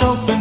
a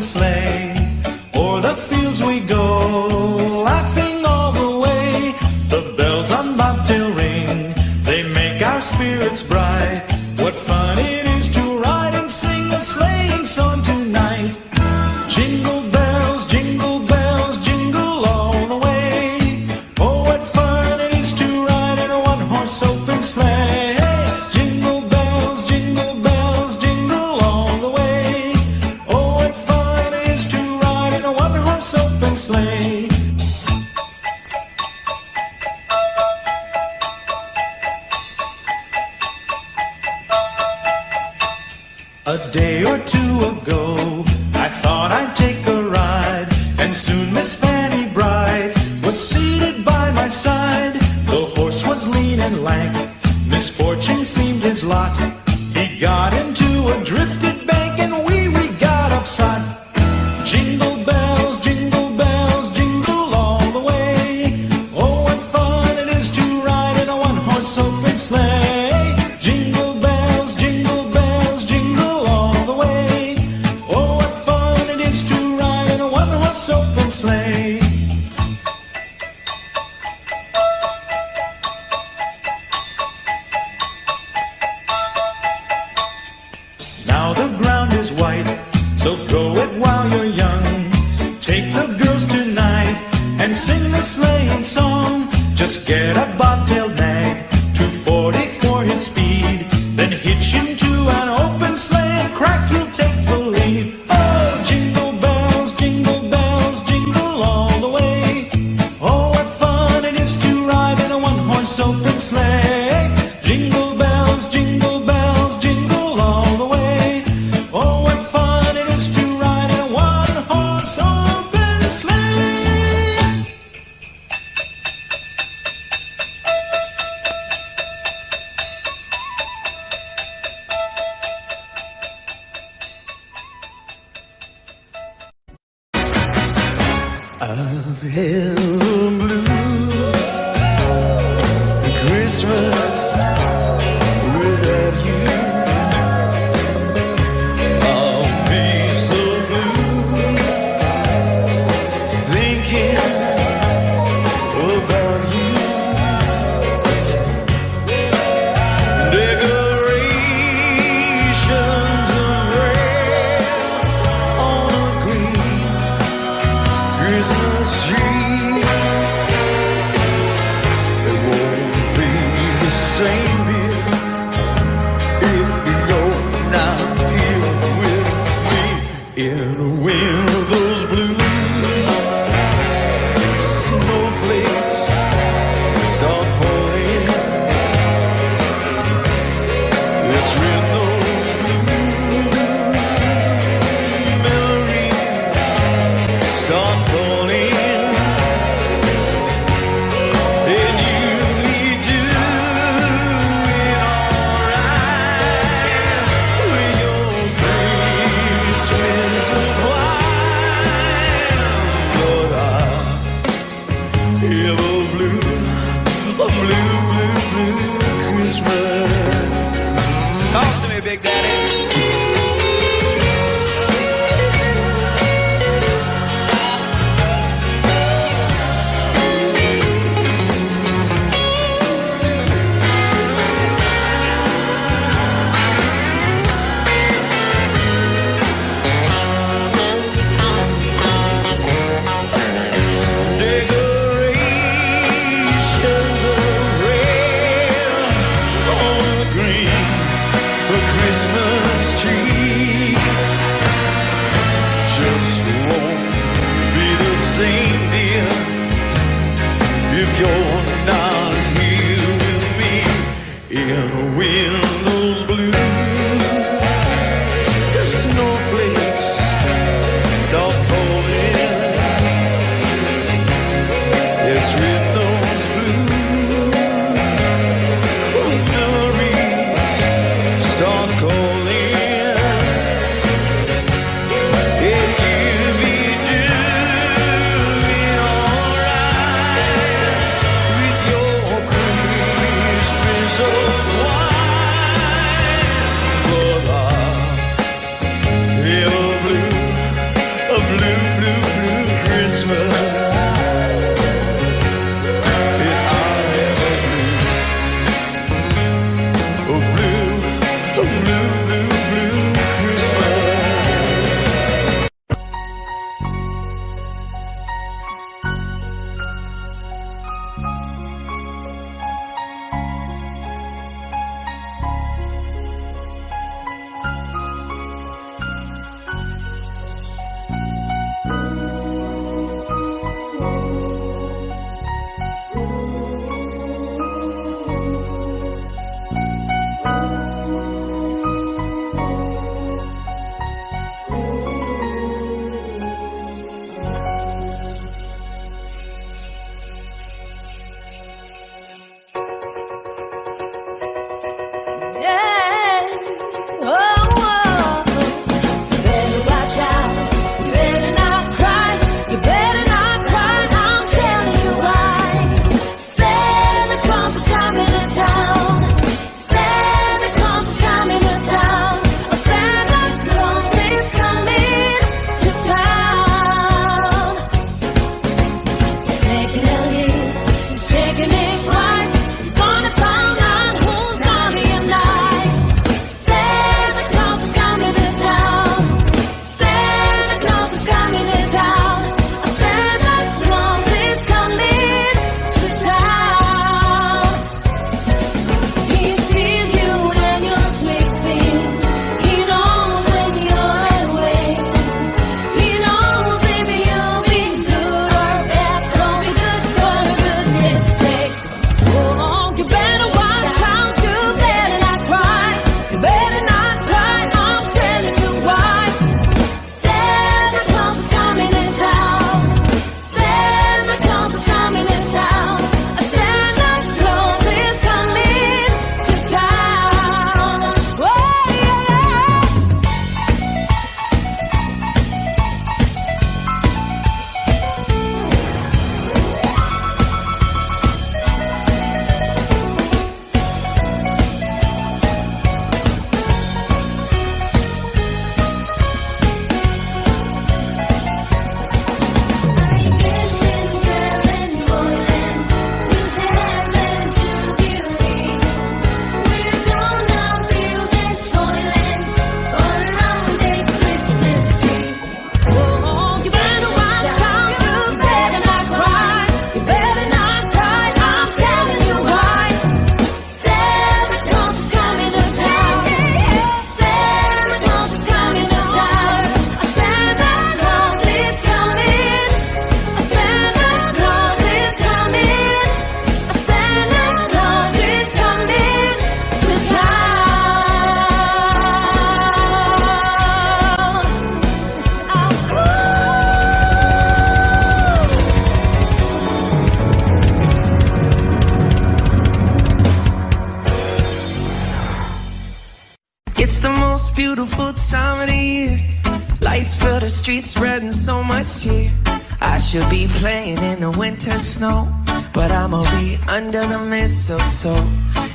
snow, but I'ma be under the mistletoe.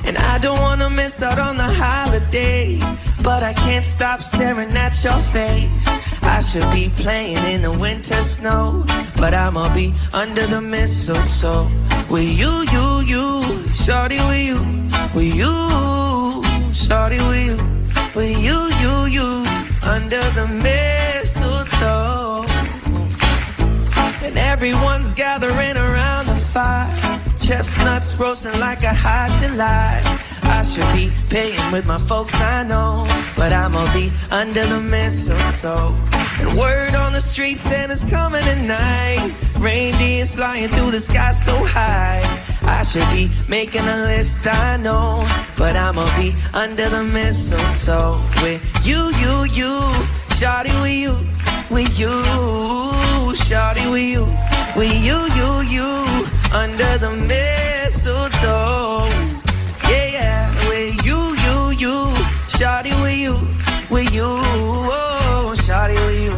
And I don't wanna miss out on the holiday, but I can't stop staring at your face. I should be playing in the winter snow, but I'ma be under the mistletoe. With you, you, you, shorty with you, with you, shorty with you, with you, you, you, under the mistletoe. And everyone's gathering around fire. Chestnuts roasting like a hot July. I should be paying with my folks, I know. But I'ma be under the mistletoe. And word on the street, Santa's coming tonight. Reindeers flying through the sky so high. I should be making a list, I know. But I'ma be under the mistletoe. With you, you, you. Shawty with you, with you. Shawty with you, with you, you, you. Under the mistletoe. Yeah, yeah. With you, you, you. Shawty with you, with you. Oh, shawty with you.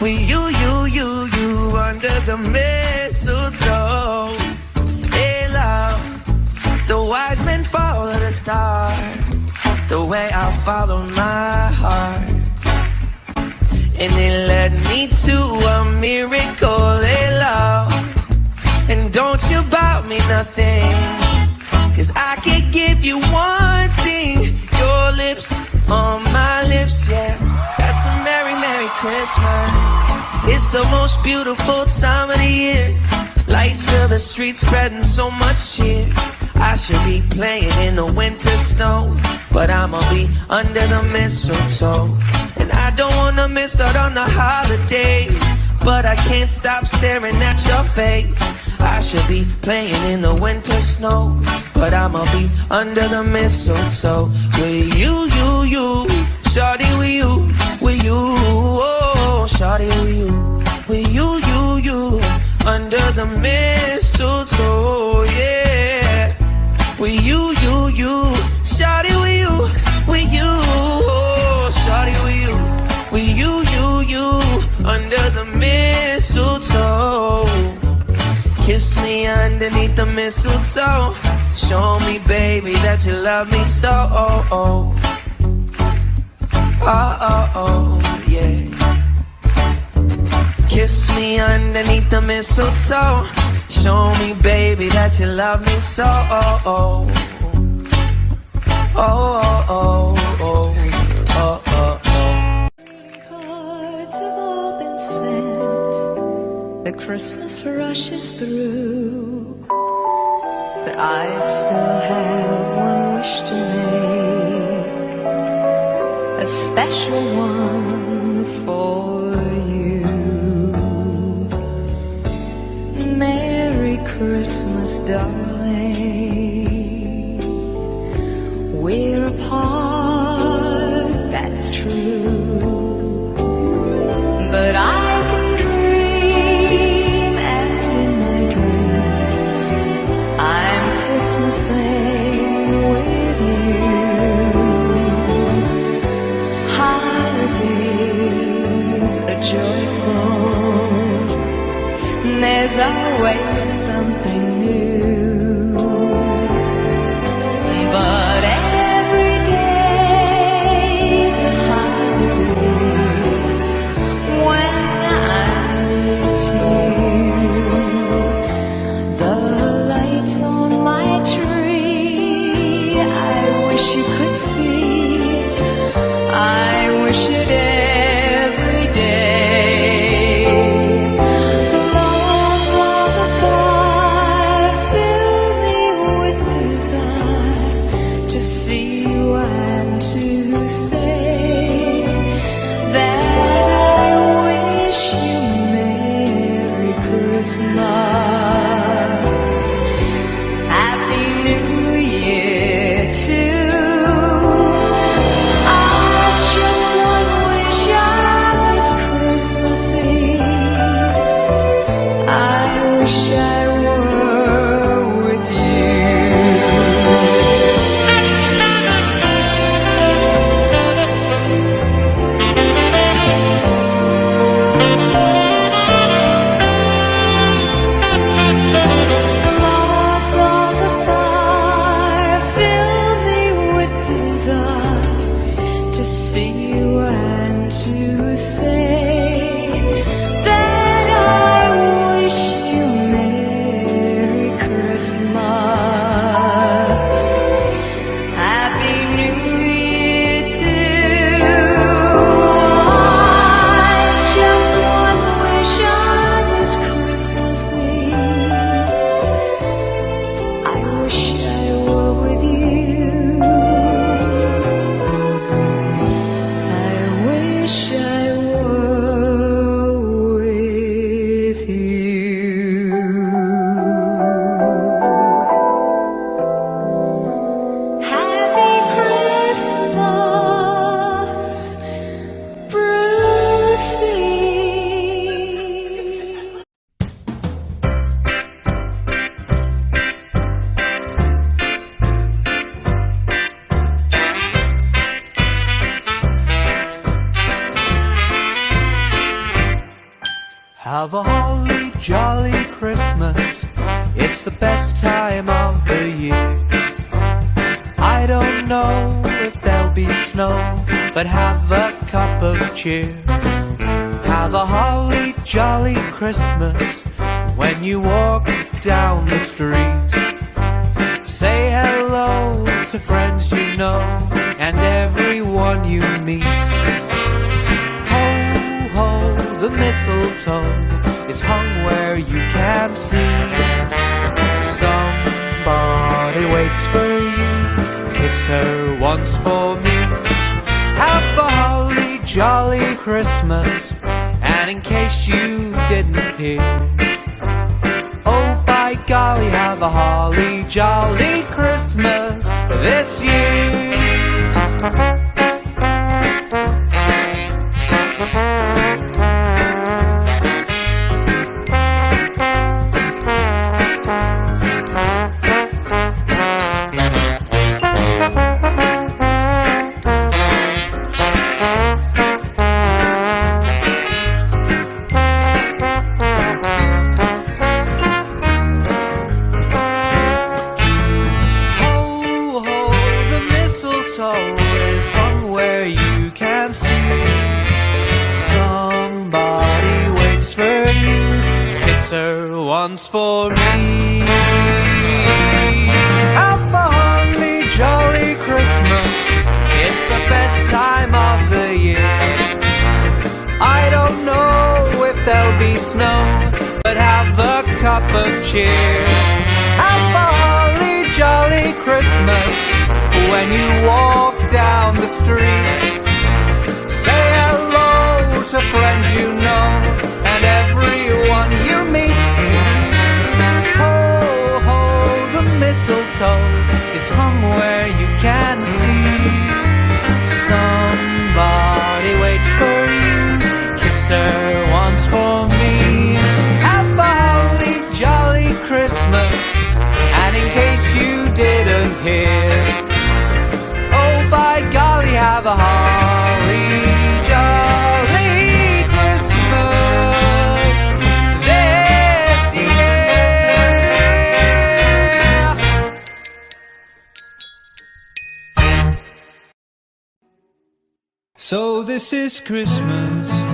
With you, you, you, you. Under the mistletoe. Hey, love. The wise men follow the star. The way I follow my heart. And it led me to a miracle, hey love. And don't you bout me nothing. Cause I can give you one thing. Your lips on my lips, yeah. That's a Merry, Merry Christmas. It's the most beautiful time of the year. Lights fill the streets, spreading so much cheer. I should be playing in the winter snow, but I'ma be under the mistletoe. And I don't wanna miss out on the holiday, but I can't stop staring at your face. I should be playing in the winter snow, but I'ma be under the mistletoe. With you, you, you, shawty with you, with you, oh, shawty with you, with you, you, you, under the mistletoe, yeah. With you, you, you, shawty with you, with you, oh, shawty with you, with you, you, you, under the mistletoe. Kiss me underneath the mistletoe. Show me, baby, that you love me so. Oh, oh, oh, oh, yeah. Kiss me underneath the mistletoe. Show me, baby, that you love me so. Oh, oh, oh, oh, oh, The Christmas rushes through. But I still have one wish to make. A special one for you. Merry Christmas, darling. It's the best time of the year. I don't know if there'll be snow, but have a cup of cheer. Have a holly jolly Christmas when you walk down the street. Say hello to friends you know and everyone you meet. Ho, ho, the mistletoe is hung where you can see. Somebody waits for you, kiss her once for me. Have a holly jolly Christmas, and in case you didn't hear, oh by golly, have a holly jolly Christmas this year. Cup of cheer. A holly jolly Christmas when you walk down the street. Say hello to friends you know and everyone you meet. Ho, ho, the mistletoe is hung where you can see. Somebody waits for you, kiss her a holly jolly Christmas this year. So this is Christmas.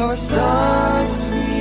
Our stars sweetly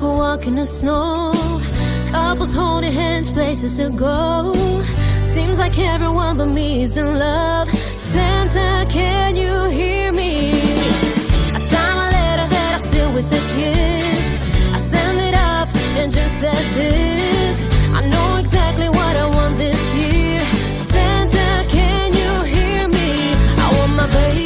took a walk in the snow. Couples holding hands, places to go. Seems like everyone but me is in love. Santa, can you hear me? I sign a letter that I seal with a kiss. I send it off and just said this. I know exactly what I want this year. Santa, can you hear me? I want my baby.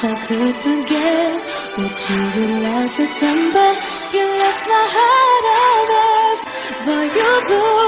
wish I could forget what you did last December. You left my heart a mess, but you blew.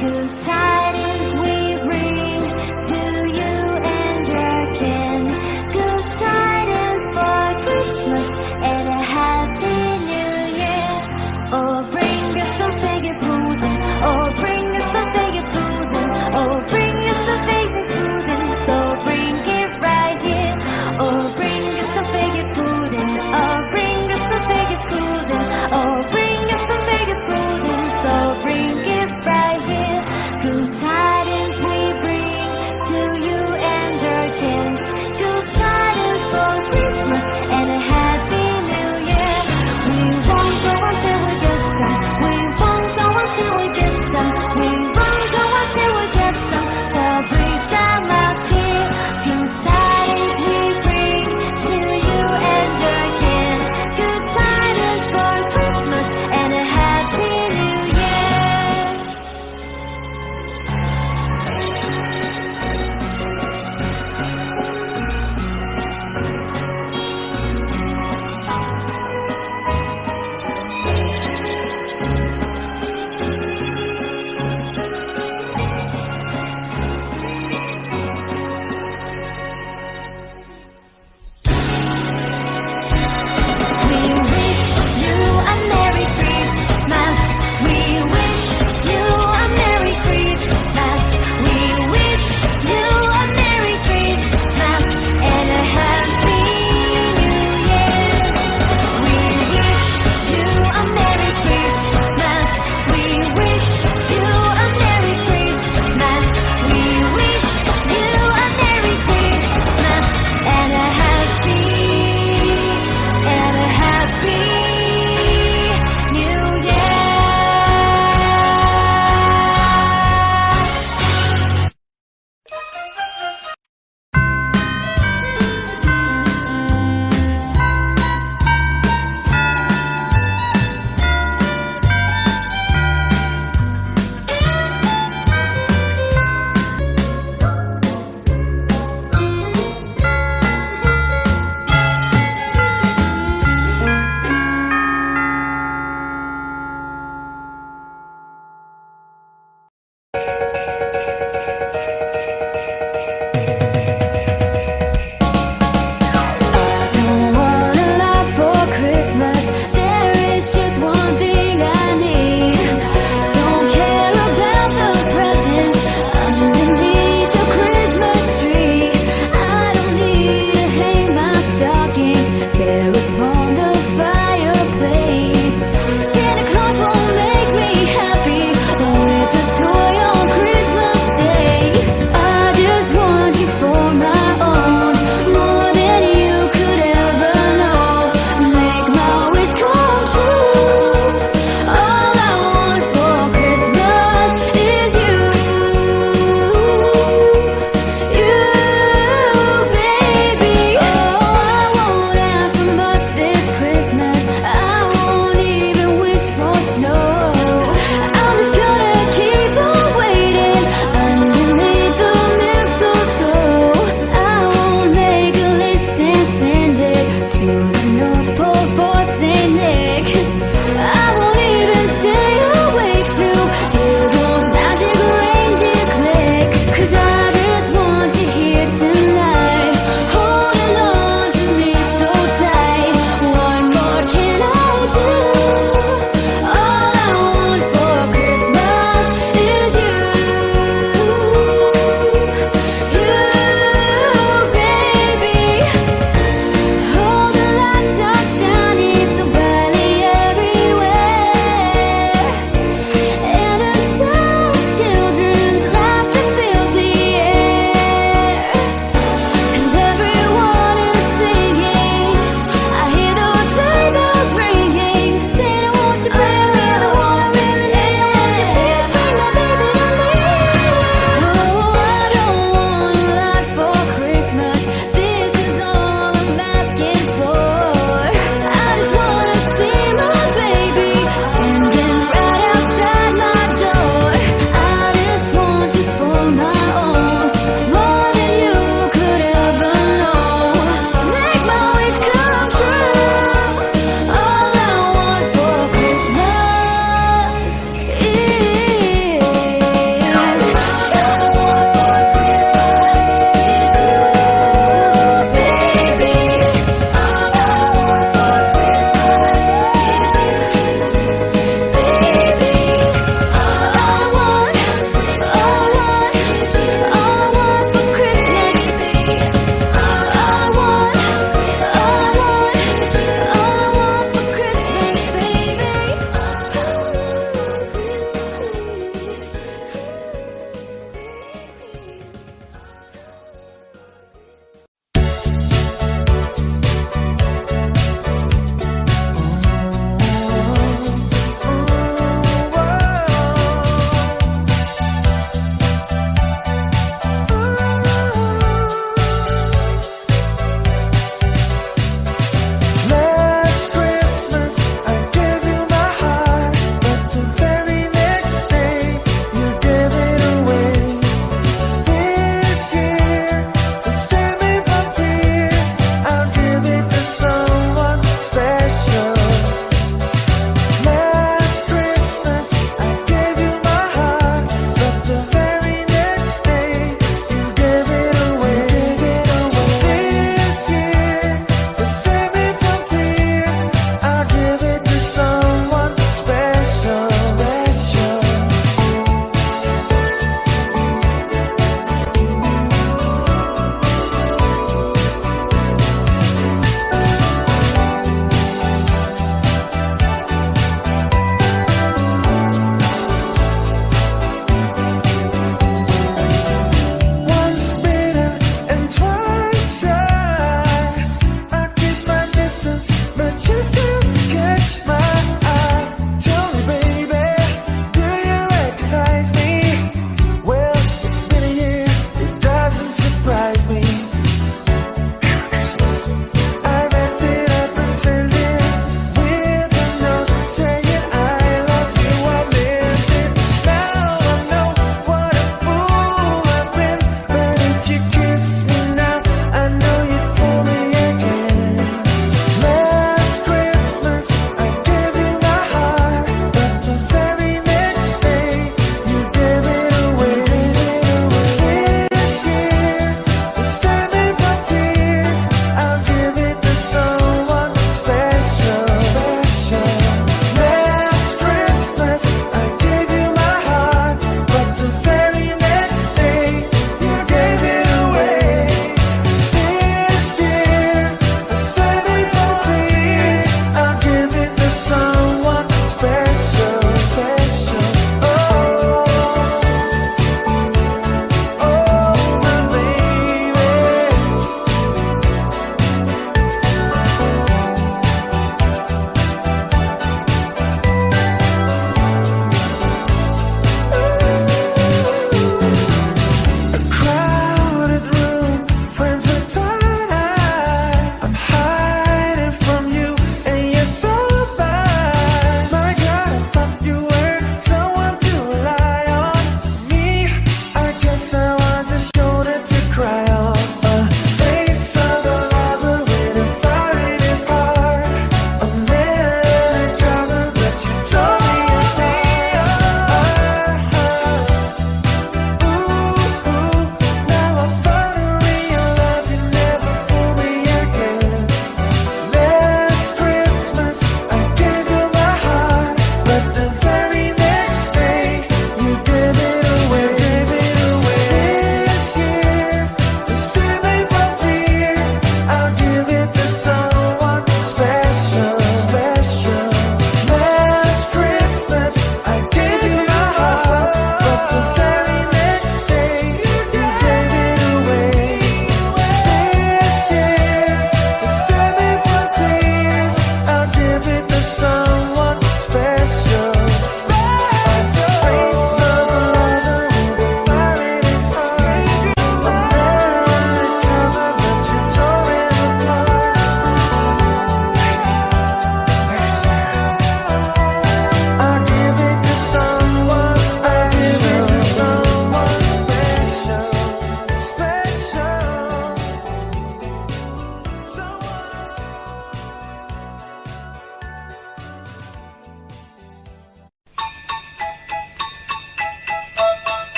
Good tidings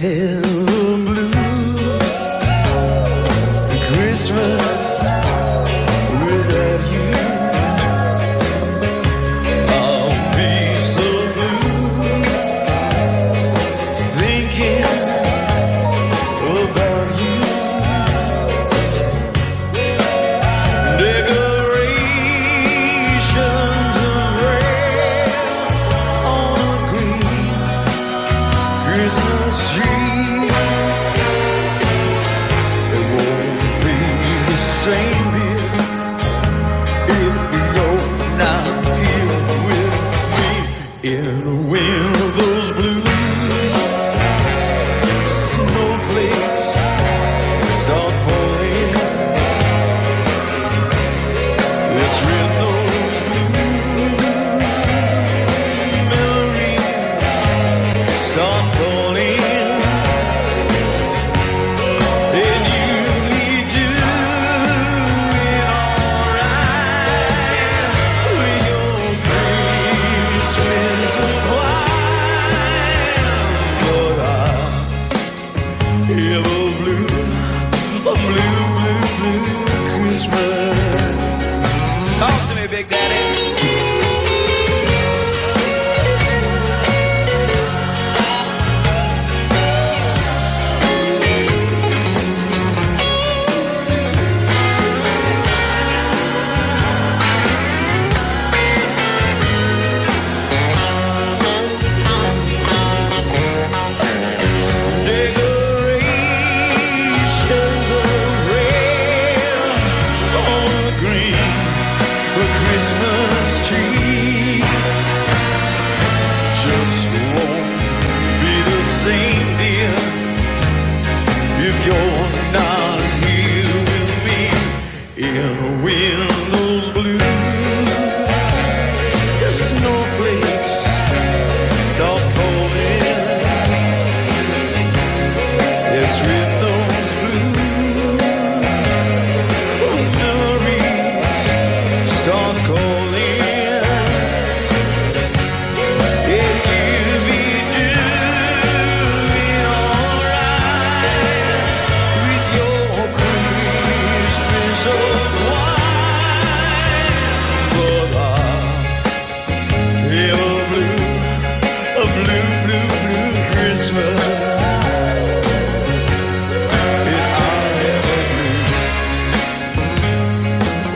Christmas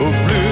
blue